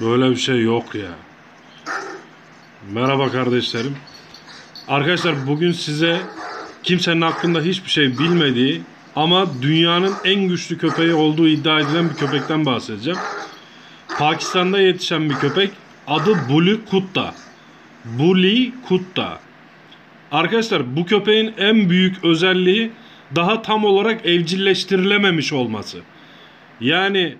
Böyle bir şey yok ya. Merhaba kardeşlerim. Arkadaşlar bugün size kimsenin hakkında hiçbir şey bilmediği ama dünyanın en güçlü köpeği olduğu iddia edilen bir köpekten bahsedeceğim. Pakistan'da yetişen bir köpek. Adı Bully Kutta. Bully Kutta. Arkadaşlar bu köpeğin en büyük özelliği daha tam olarak evcilleştirilememiş olması. Yani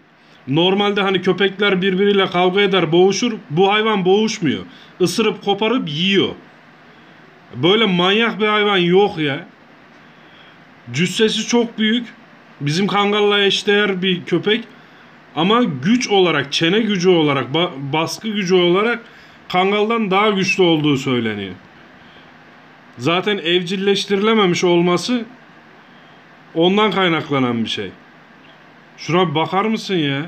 normalde hani köpekler birbiriyle kavga eder, boğuşur. Bu hayvan boğuşmuyor. Isırıp koparıp yiyor. Böyle manyak bir hayvan yok ya. Cüssesi çok büyük. Bizim kangalla eşdeğer bir köpek. Ama güç olarak, çene gücü olarak, ba- baskı gücü olarak kangaldan daha güçlü olduğu söyleniyor. Zaten evcilleştirilememiş olması ondan kaynaklanan bir şey. Şuna bakar mısın ya?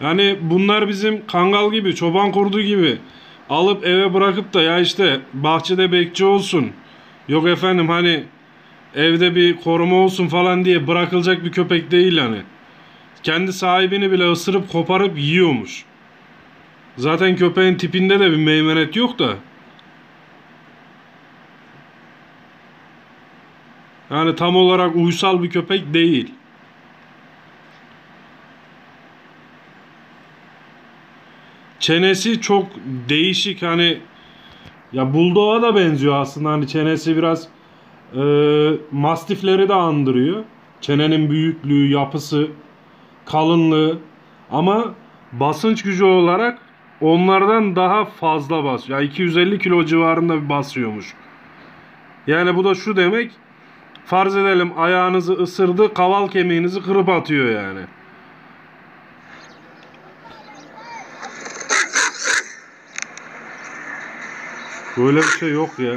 Yani bunlar bizim kangal gibi, çoban kurdu gibi alıp eve bırakıp da ya işte bahçede bekçi olsun. Yok efendim hani evde bir koruma olsun falan diye bırakılacak bir köpek değil hani. Kendi sahibini bile ısırıp koparıp yiyormuş. Zaten köpeğin tipinde de bir meymenet yok da. Yani tam olarak uysal bir köpek değil. Çenesi çok değişik hani ya bulldog'a da benziyor aslında hani çenesi biraz e, mastifleri de andırıyor. Çenenin büyüklüğü, yapısı, kalınlığı ama basınç gücü olarak onlardan daha fazla basıyor. Yani 250 kilo civarında bir basıyormuş. Yani bu da şu demek farz edelim ayağınızı ısırdı kaval kemiğinizi kırıp atıyor yani. Böyle bir şey yok ya.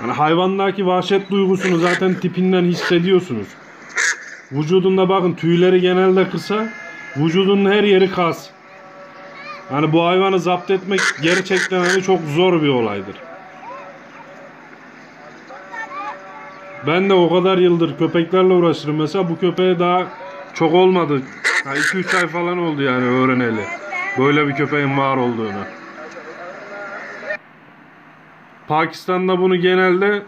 Yani hayvandaki vahşet duygusunu zaten tipinden hissediyorsunuz. Vücudunda bakın tüyleri genelde kısa. Vücudunun her yeri kas. Yani bu hayvanı zapt etmek gerçekten hani çok zor bir olaydır. Ben de o kadar yıldır köpeklerle uğraşırım. Mesela bu köpeğe daha çok olmadı. 2-3 ay falan oldu yani öğreneli. Böyle bir köpeğin var olduğunu. Pakistan'da bunu genelde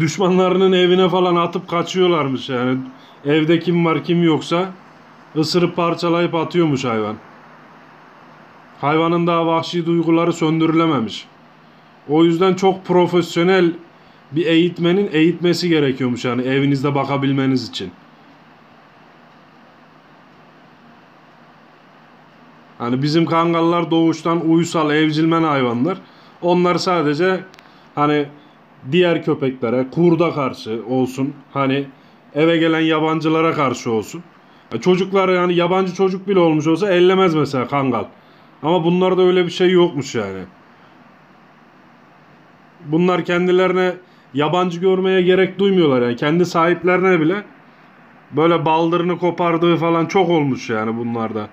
düşmanlarının evine falan atıp kaçıyorlarmış yani. Evde kim var kim yoksa ısırıp parçalayıp atıyormuş hayvan. Hayvanın daha vahşi duyguları söndürülememiş. O yüzden çok profesyonel bir eğitmenin eğitmesi gerekiyormuş yani evinizde bakabilmeniz için. Hani bizim kangallar doğuştan uysal evcilmen hayvanlar. Onlar sadece hani diğer köpeklere, kurda karşı olsun. Hani eve gelen yabancılara karşı olsun. Ya çocuklar yani yabancı çocuk bile olmuş olsa ellemez mesela kangal. Ama bunlarda öyle bir şey yokmuş yani. Bunlar kendilerine yabancı görmeye gerek duymuyorlar yani. Kendi sahiplerine bile böyle baldırını kopardığı falan çok olmuş yani bunlarda.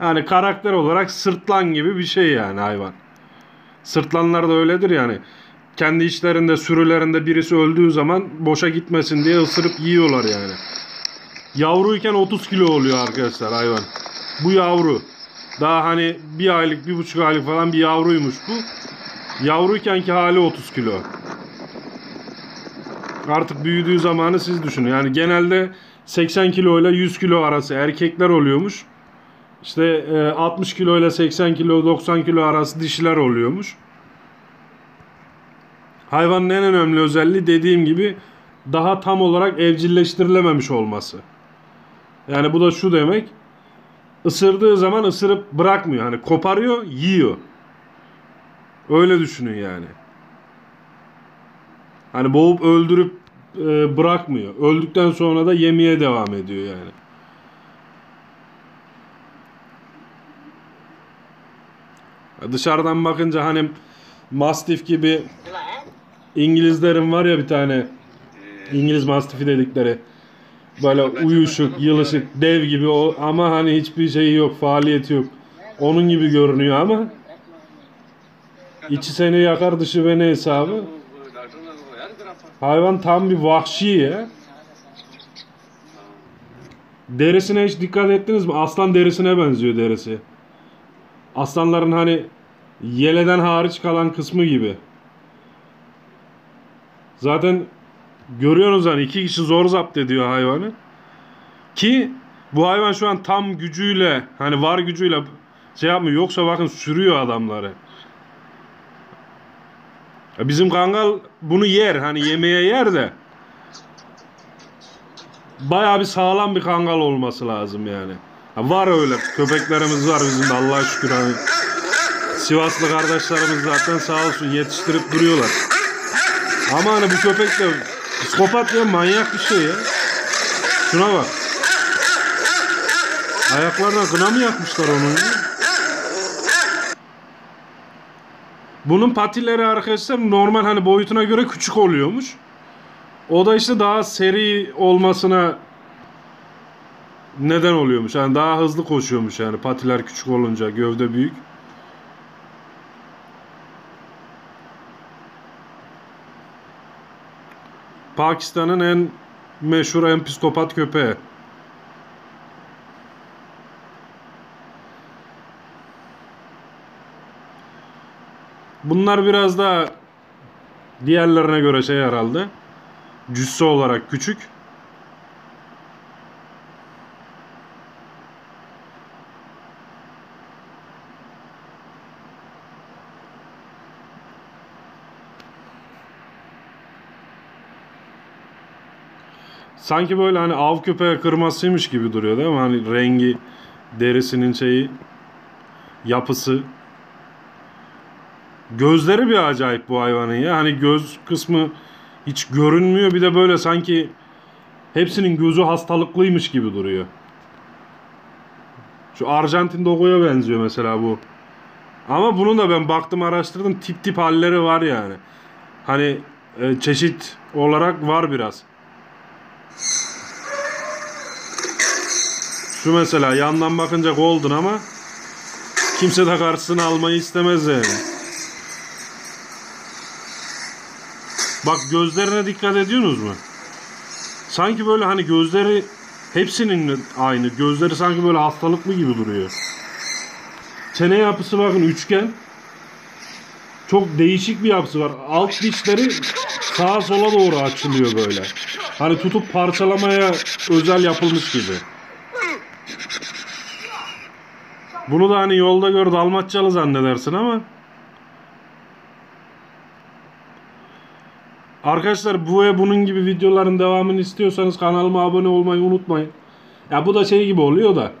Yani karakter olarak sırtlan gibi bir şey yani hayvan. Sırtlanlar da öyledir yani. Kendi içlerinde sürülerinde birisi öldüğü zaman boşa gitmesin diye ısırıp yiyorlar yani. Yavruyken 30 kilo oluyor arkadaşlar hayvan. Bu yavru. Daha hani bir aylık, bir buçuk aylık falan bir yavruymuş bu. Yavruykenki hali 30 kilo. Artık büyüdüğü zamanı siz düşünün. Yani genelde 80 kilo ile 100 kilo arası erkekler oluyormuş. İşte e, 60 kilo ile 80 kilo 90 kilo arası dişiler oluyormuş. Hayvanın en önemli özelliği dediğim gibi daha tam olarak evcilleştirilememiş olması. Yani bu da şu demek. Isırdığı zaman ısırıp bırakmıyor. Hani koparıyor, yiyor. Öyle düşünün yani. Hani boğup öldürüp e, bırakmıyor. Öldükten sonra da yemeye devam ediyor yani. Dışarıdan bakınca hani Mastiff gibi İngilizlerin var ya bir tane İngiliz Mastifi dedikleri. Böyle uyuşuk, yılışık, dev gibi o ama hani hiçbir şeyi yok, faaliyeti yok. Onun gibi görünüyor ama içi seni yakar dışı beni hesabı. Hayvan tam bir vahşi ya. Derisine hiç dikkat ettiniz mi? Aslan derisine benziyor derisi. Aslanların hani yeleden hariç kalan kısmı gibi. Zaten görüyorsunuz hani iki kişi zor zapt ediyor hayvanı. Ki bu hayvan şu an tam gücüyle hani var gücüyle şey yapmıyor. Yoksa bakın sürüyor adamları. Bizim kangal bunu yer hani yemeğe yer de bayağı bir sağlam bir kangal olması lazım yani. Var öyle köpeklerimiz var bizim de Allah'a şükür hani. Sivaslı kardeşlerimiz zaten sağ olsun yetiştirip duruyorlar. Ama hani bu köpek de psikopat ya manyak bir şey ya. Şuna bak. Ayaklarına kına mı yakmışlar onun ya? Bunun patileri arkadaşlar normal hani boyutuna göre küçük oluyormuş. O da işte daha seri olmasına neden oluyormuş. Yani daha hızlı koşuyormuş yani patiler küçük olunca gövde büyük. Pakistan'ın en meşhur en psikopat köpeği. Bunlar biraz daha diğerlerine göre şey herhalde. Cüsse olarak küçük. Sanki böyle hani av köpeği kırmasıymış gibi duruyor değil mi? Hani rengi, derisinin şeyi, yapısı. Gözleri bir acayip bu hayvanın ya. Hani göz kısmı hiç görünmüyor. Bir de böyle sanki hepsinin gözü hastalıklıymış gibi duruyor. Şu Arjantin Dogo'ya benziyor mesela bu. Ama bunu da ben baktım araştırdım. Tip tip halleri var yani. Hani e, çeşit olarak var biraz. Şu mesela yandan bakınca golden ama kimse de karşısına almayı istemez yani. Bak gözlerine dikkat ediyorsunuz mu? Sanki böyle hani gözleri hepsinin aynı. Gözleri sanki böyle hastalıklı gibi duruyor. Çene yapısı bakın üçgen. Çok değişik bir yapısı var. Alt dişleri sağa sola doğru açılıyor böyle. Hani tutup parçalamaya özel yapılmış gibi. Bunu da hani yolda gör dalmatçalı zannedersin ama Arkadaşlar bu ve bunun gibi videoların devamını istiyorsanız kanalıma abone olmayı unutmayın. Ya bu da şey gibi oluyor da.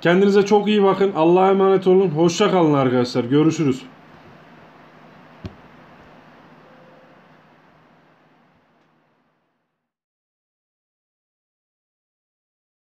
Kendinize çok iyi bakın. Allah'a emanet olun. Hoşça kalın arkadaşlar. Görüşürüz.